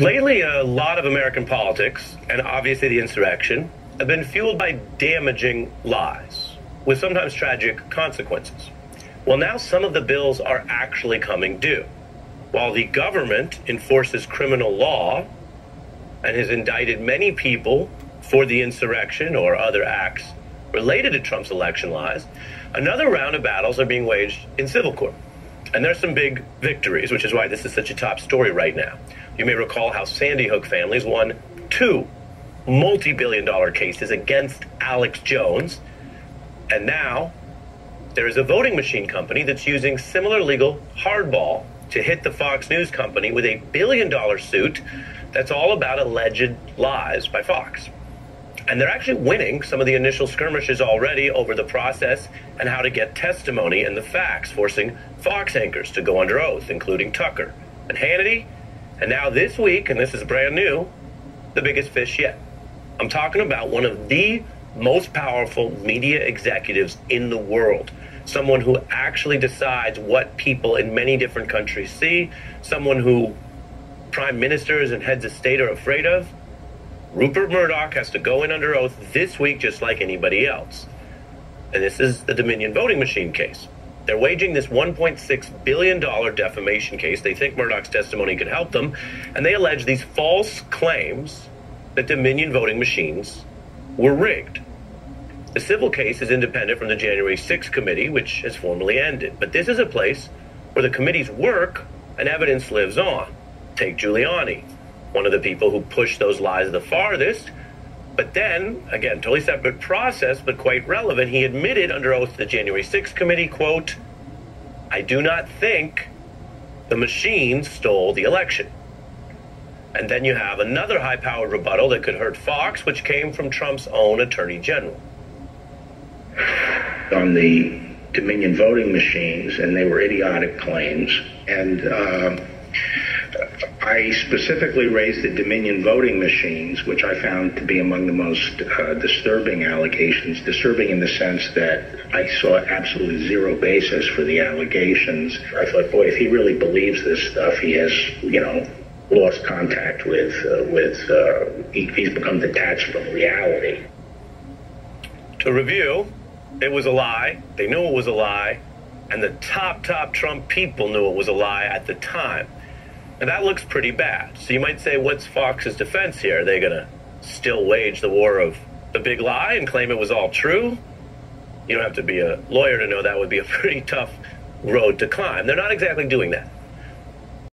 Lately, a lot of American politics, and obviously the insurrection, have been fueled by damaging lies, with sometimes tragic consequences. Well, now some of the bills are actually coming due. While the government enforces criminal law and has indicted many people for the insurrection or other acts related to Trump's election lies, another round of battles are being waged in civil court. And there's some big victories, which is why this is such a top story right now. You may recall how Sandy Hook families won two multi billion dollar cases against Alex Jones. And now there is a voting machine company that's using similar legal hardball to hit the Fox News company with a billion dollar suit that's all about alleged lies by Fox. And they're actually winning some of the initial skirmishes already over the process and how to get testimony and the facts, forcing Fox anchors to go under oath, including Tucker and Hannity. And now this week, and this is brand new, the biggest fish yet. I'm talking about one of the most powerful media executives in the world. Someone who actually decides what people in many different countries see, someone who prime ministers and heads of state are afraid of, Rupert Murdoch has to go in under oath this week just like anybody else. And this is the Dominion voting machine case. They're waging this $1.6 billion defamation case. They think Murdoch's testimony could help them. And they allege these false claims that Dominion voting machines were rigged. The civil case is independent from the January 6th committee, which has formally ended. But this is a place where the committee's work and evidence lives on. Take Giuliani, one of the people who pushed those lies the farthest. But then, again, totally separate process, but quite relevant, he admitted under oath to the January 6th committee, quote, I do not think the machine stole the election. And then you have another high powered rebuttal that could hurt Fox, which came from Trump's own attorney general. On the Dominion voting machines, and they were idiotic claims. And uh, I specifically raised the Dominion voting machines, which I found to be among the most uh, disturbing allegations. Disturbing in the sense that I saw absolutely zero basis for the allegations. I thought, boy, if he really believes this stuff, he has, you know, lost contact with uh, with uh, he, he's become detached from reality. To review, it was a lie. They knew it was a lie, and the top top Trump people knew it was a lie at the time. And that looks pretty bad. So you might say, what's Fox's defense here? Are they going to still wage the war of the big lie and claim it was all true? You don't have to be a lawyer to know that would be a pretty tough road to climb. They're not exactly doing that.